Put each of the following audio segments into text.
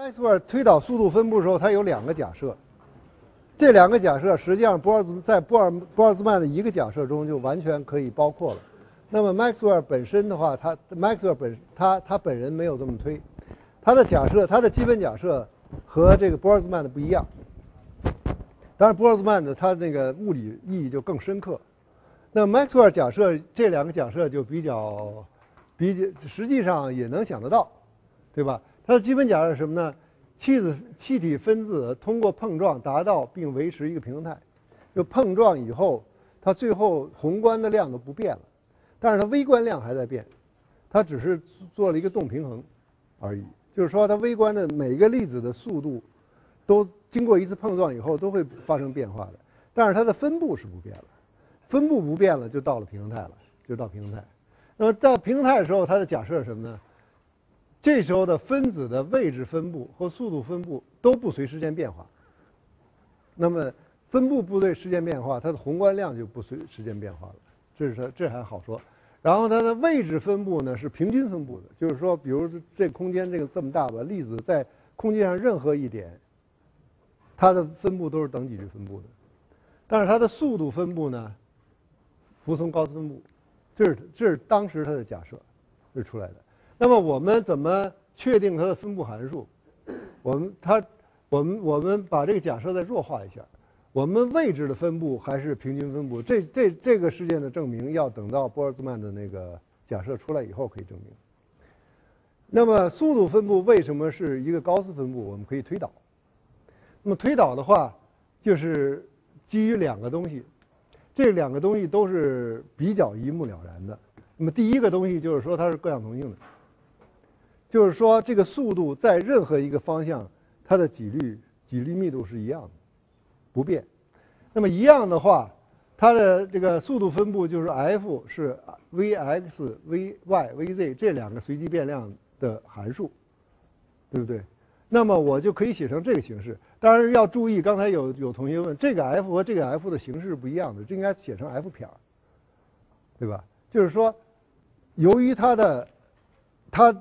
麦克斯韦尔推导速度分布的时候，它有两个假设。这两个假设实际上，波尔兹在波尔波尔兹曼的一个假设中就完全可以包括了。那么麦克斯韦尔本身的话，他麦克斯韦尔本他他本人没有这么推，他的假设，他的基本假设和这个波尔兹曼的不一样。当然，波尔兹曼的他那个物理意义就更深刻。那麦克斯韦尔假设这两个假设就比较比较，实际上也能想得到，对吧？它的基本假设是什么呢？气子气体分子通过碰撞达到并维持一个平衡态，就碰撞以后，它最后宏观的量都不变了，但是它微观量还在变，它只是做了一个动平衡而已。就是说，它微观的每一个粒子的速度都经过一次碰撞以后都会发生变化的，但是它的分布是不变了，分布不变了就到了平衡态了，就到平衡态。那么到平衡态的时候，它的假设是什么呢？这时候的分子的位置分布和速度分布都不随时间变化。那么分布不对时间变化，它的宏观量就不随时间变化了。这是它这还好说。然后它的位置分布呢是平均分布的，就是说，比如这空间这个这么大吧，粒子在空间上任何一点，它的分布都是等几率分布的。但是它的速度分布呢，服从高斯分布。这是这是当时它的假设，是出来的。那么我们怎么确定它的分布函数？我们它，我们我们把这个假设再弱化一下，我们位置的分布还是平均分布？这这这个事件的证明要等到波尔兹曼的那个假设出来以后可以证明。那么速度分布为什么是一个高斯分布？我们可以推导。那么推导的话，就是基于两个东西，这两个东西都是比较一目了然的。那么第一个东西就是说它是各项同性的。就是说，这个速度在任何一个方向，它的几率、几率密度是一样的，不变。那么一样的话，它的这个速度分布就是 f 是 v_x、v_y、v_z 这两个随机变量的函数，对不对？那么我就可以写成这个形式。当然要注意，刚才有有同学问，这个 f 和这个 f 的形式是不一样的，这应该写成 f 撇儿，对吧？就是说，由于它的它。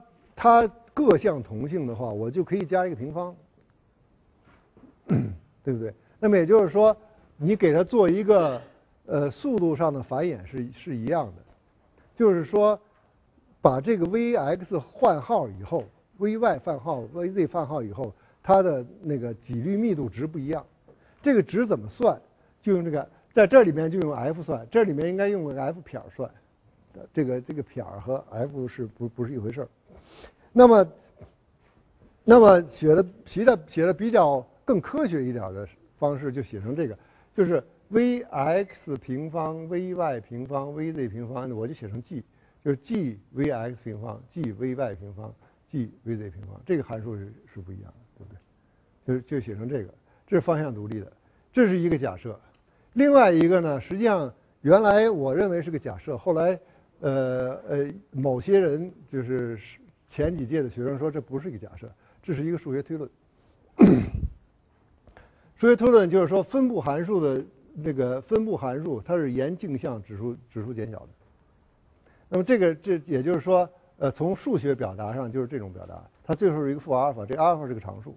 它各项同性的话，我就可以加一个平方，对不对？那么也就是说，你给它做一个呃速度上的繁衍是是一样的，就是说，把这个 v_x 换号以后，v_y 换号，v_z 换号以后，它的那个几率密度值不一样。这个值怎么算？就用这个，在这里面就用 f 算，这里面应该用个 f 撇算。这个这个撇和 f 是不不是一回事儿？那么，那么写的写的写的比较更科学一点的方式，就写成这个，就是 v_x 平方 v_y 平方 v_z 平方，我就写成 g，就是 g_v_x 平方 g_v_y 平方 g_v_z 平方，这个函数是是不一样的，对不对？就是就写成这个，这是方向独立的，这是一个假设。另外一个呢，实际上原来我认为是个假设，后来呃呃某些人就是。前几届的学生说这不是一个假设，这是一个数学推论。数学推论就是说分布函数的这个分布函数，它是沿径向指数指数减小的。那么这个这也就是说，呃，从数学表达上就是这种表达，它最后是一个负阿尔法，这阿尔法是个常数。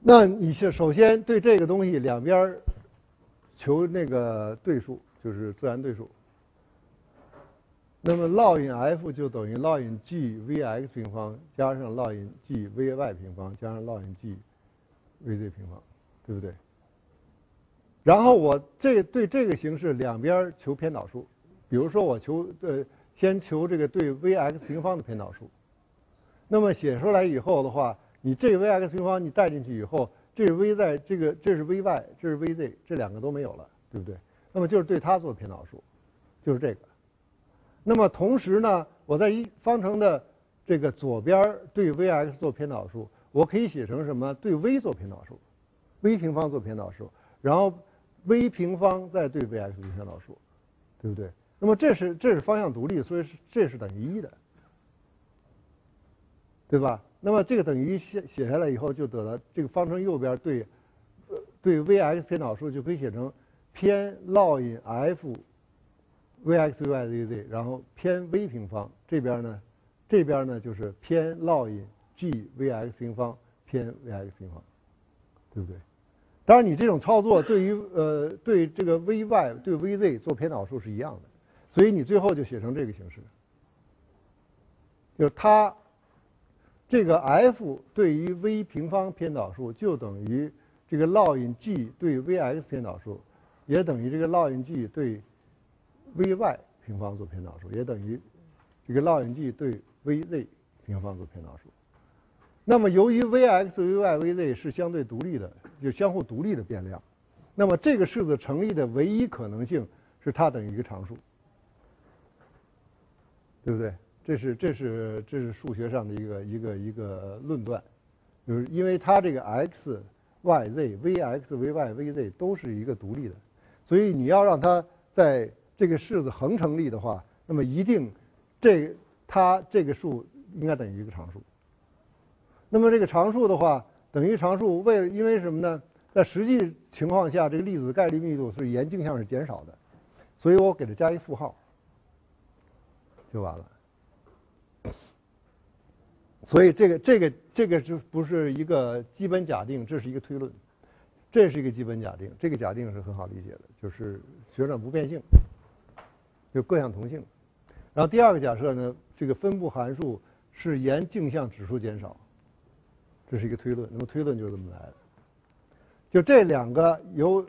那你是首先对这个东西两边求那个对数，就是自然对数。那么，ln f 就等于 ln g v_x 平方加上 ln g v_y 平方加上 ln g v_z 平方，对不对？然后我这对这个形式两边求偏导数，比如说我求呃先求这个对 v_x 平方的偏导数。那么写出来以后的话，你这个 v_x 平方你带进去以后，这是 v 在这个这是 v_y 这是 v_z 这两个都没有了，对不对？那么就是对它做偏导数，就是这个。那么同时呢，我在一方程的这个左边对 v_x 做偏导数，我可以写成什么？对 v 做偏导数，v 平方做偏导数，然后 v 平方再对 v_x 做偏导数，对不对？那么这是这是方向独立，所以是这是等于一的，对吧？那么这个等于一写写下来以后，就得了这个方程右边对对 v_x 偏导数就可以写成偏 ln f。Vx vy zz，然后偏 v 平方这边呢，这边呢就是偏 log g v_x 平方偏 v_x 平方，对不对？当然，你这种操作对于呃对这个 v_y 对 v_z 做偏导数是一样的，所以你最后就写成这个形式，就是它这个 f 对于 v 平方偏导数就等于这个 ln g 对 v_x 偏导数，也等于这个 ln g 对 v_y 平方做偏导数，也等于这个 ln g 对 v_z 平方做偏导数。那么由于 v_x、v_y、v_z 是相对独立的，就相互独立的变量，那么这个式子成立的唯一可能性是它等于一个常数，对不对？这是这是这是数学上的一个一个一个论断，就是因为它这个 x、y、z、v_x、v_y、v_z 都是一个独立的，所以你要让它在这个式子恒成立的话，那么一定这它这个数应该等于一个常数。那么这个常数的话，等于常数，为因为什么呢？在实际情况下，这个粒子概率密度是沿径向是减少的，所以我给它加一负号，就完了。所以这个这个这个就不是一个基本假定，这是一个推论，这是一个基本假定。这个假定是很好理解的，就是旋转不变性，就各项同性。然后第二个假设呢，这个分布函数是沿径向指数减少，这是一个推论。那么推论就是这么来的。就这两个由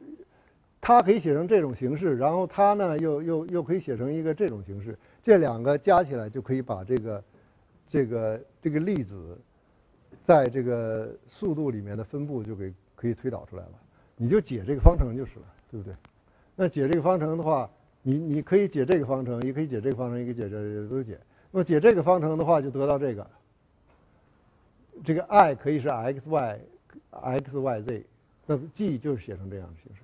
它可以写成这种形式，然后它呢又又又可以写成一个这种形式，这两个加起来就可以把这个。这个这个粒子在这个速度里面的分布就给可以推导出来了，你就解这个方程就是了，对不对？那解这个方程的话，你你可以解这个方程，也可以解这个方程，也可以解这都解。那么解这个方程的话，就得到这个，这个 i 可以是 x y x y z，那 g 就是写成这样的形式，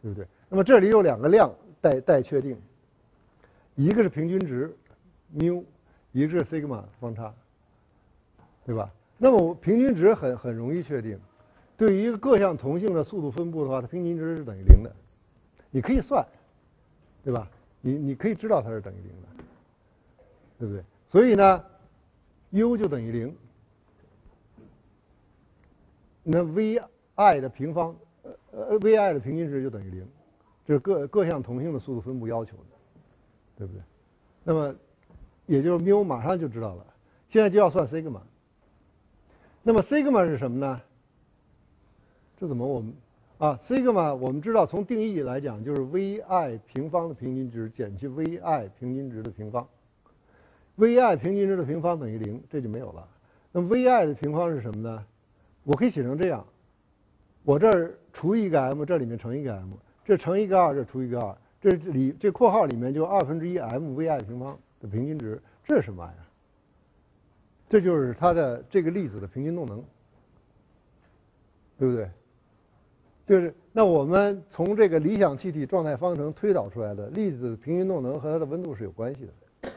对不对？那么这里有两个量待待确定，一个是平均值，mu。一个是 sigma 方差，对吧？那么平均值很很容易确定。对于一个各项同性的速度分布的话，它平均值是等于零的。你可以算，对吧？你你可以知道它是等于零的，对不对？所以呢，u 就等于零。那 v_i 的平方，呃呃，v_i 的平均值就等于零，这是各各项同性的速度分布要求的，对不对？那么。也就是缪马上就知道了，现在就要算 sigma。那么 sigma 是什么呢？这怎么我们啊？sigma 我们知道从定义来讲就是 v_i 平方的平均值减去 v_i 平均值的平方。v_i 平均值的平方等于零，这就没有了。那 v_i 的平方是什么呢？我可以写成这样：我这儿除一个 m，这里面乘一个 m，这乘一个二，这除一个二，这里这括号里面就二分之一 m v_i 平方。的平均值，这是什么玩意？这就是它的这个粒子的平均动能，对不对？就是那我们从这个理想气体状态方程推导出来的粒子平均动能和它的温度是有关系的，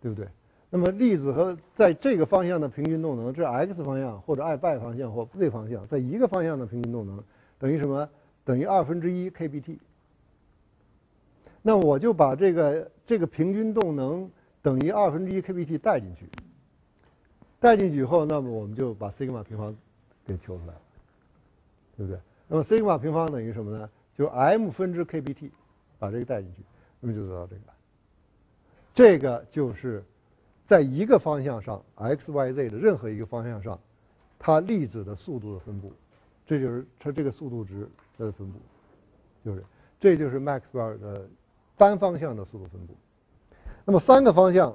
对不对？那么粒子和在这个方向的平均动能，这 x 方向或者 i 拜方向或 z 方向，在一个方向的平均动能等于什么？等于二分之一 kBt。那我就把这个这个平均动能。等于二分之一 kBt 带进去，带进去以后，那么我们就把 sigma 平方给求出来，对不对？那么 sigma 平方等于什么呢？就 m 分之 kBt，把这个带进去，那么就得到这个。这个就是在一个方向上 x、y、z 的任何一个方向上，它粒子的速度的分布，这就是它这个速度值的分布，就是这就是 Maxwell 的单方向的速度分布。那么三个方向，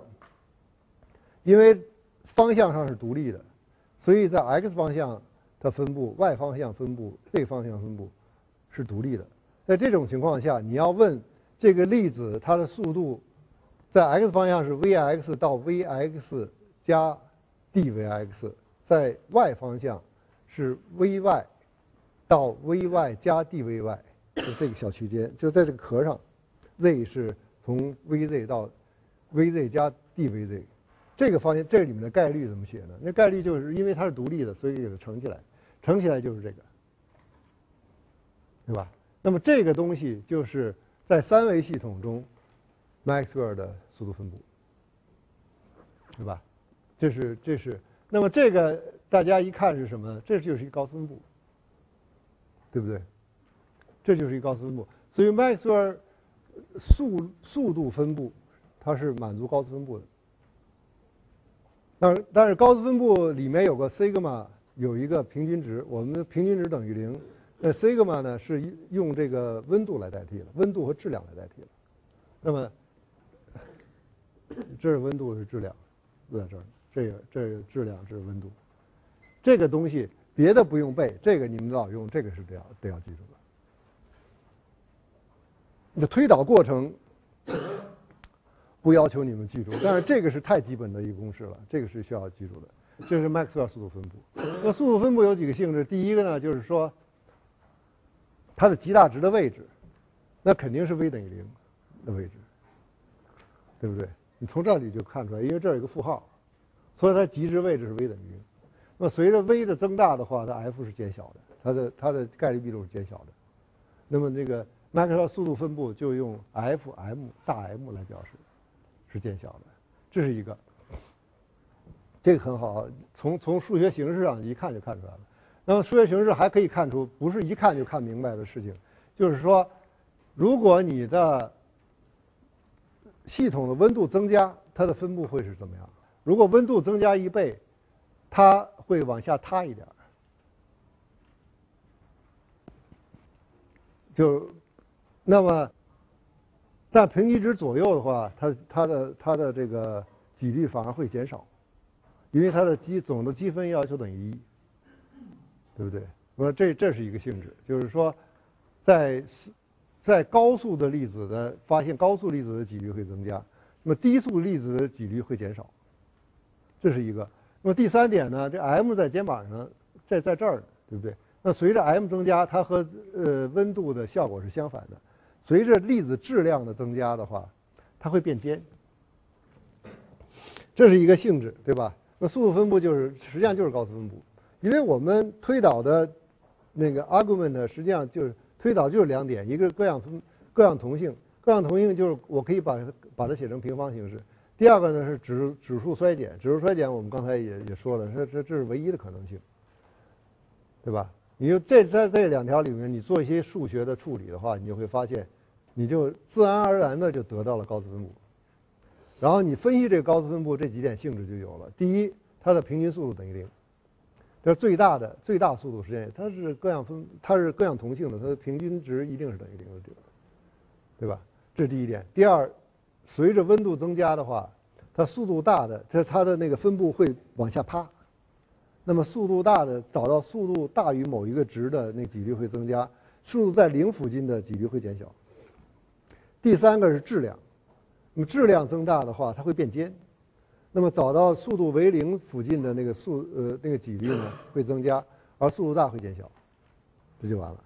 因为方向上是独立的，所以在 x 方向它分布，y 方向分布，z 方向分布是独立的。在这种情况下，你要问这个粒子它的速度，在 x 方向是 v_x 到 v_x 加 d_v_x，在 y 方向是 v_y 到 v_y 加 d_v_y，就这个小区间，就在这个壳上，z 是从 v_z 到。vz 加 dvz，这个方向这里面的概率怎么写呢？那概率就是因为它是独立的，所以给它乘起来，乘起来就是这个，对吧？那么这个东西就是在三维系统中，Maxwell 的速度分布，对吧？这是这是那么这个大家一看是什么呢？这就是一高斯分布，对不对？这就是一高斯分布。所以麦克斯韦尔速速度分布，它是满足高斯分布的。但但是高斯分布里面有个 sigma，有一个平均值，我们的平均值等于零。那 sigma 呢是用这个温度来代替了，温度和质量来代替了。那么 这是温度是质量，在这儿。这个这个质量这是温度，这个东西别的不用背，这个你们都要用，这个是得要得要记住的。你的推导过程 不要求你们记住，但是这个是太基本的一个公式了，这个是需要记住的。这是麦克斯韦速度分布。那速度分布有几个性质？第一个呢，就是说它的极大值的位置，那肯定是 v 等于零的位置，对不对？你从这里就看出来，因为这儿有个负号。所以它极值位置是 v 等于零，那随着 v 的增大的话，它 f 是减小的，它的它的概率密度是减小的。那么这个麦克斯韦速度分布就用 f m 大 M 来表示，是减小的，这是一个。这个很好，从从数学形式上一看就看出来了。那么数学形式还可以看出，不是一看就看明白的事情，就是说，如果你的系统的温度增加，它的分布会是怎么样？如果温度增加一倍，它会往下塌一点。就那么，在平均值左右的话，它它的它的这个几率反而会减少，因为它的积总的积分要求等于一，对不对？我说这这是一个性质，就是说，在在高速的粒子的发现高速粒子的几率会增加，那么低速粒子的几率会减少。这是一个。那么第三点呢？这 m 在肩膀上，在在这儿，对不对？那随着 m 增加，它和呃温度的效果是相反的。随着粒子质量的增加的话，它会变尖。这是一个性质，对吧？那速度分布就是实际上就是高斯分布，因为我们推导的那个 argument 呢实际上就是推导就是两点：一个是各样分各样同性，各样同性就是我可以把把它写成平方形式。第二个呢是指指数衰减，指数衰减我们刚才也也说了，这这这是唯一的可能性，对吧？你就这在这两条里面，你做一些数学的处理的话，你就会发现，你就自然而然的就得到了高斯分布。然后你分析这个高斯分布，这几点性质就有了。第一，它的平均速度等于零，这是最大的最大速度实现，它是各样分，它是各样同性的，它的平均值一定是等于零的，对吧？这是第一点。第二。随着温度增加的话，它速度大的，它它的那个分布会往下趴。那么速度大的找到速度大于某一个值的那几率会增加，速度在零附近的几率会减小。第三个是质量，那么质量增大的话，它会变尖。那么找到速度为零附近的那个速呃那个几率呢会增加，而速度大会减小，这就完了。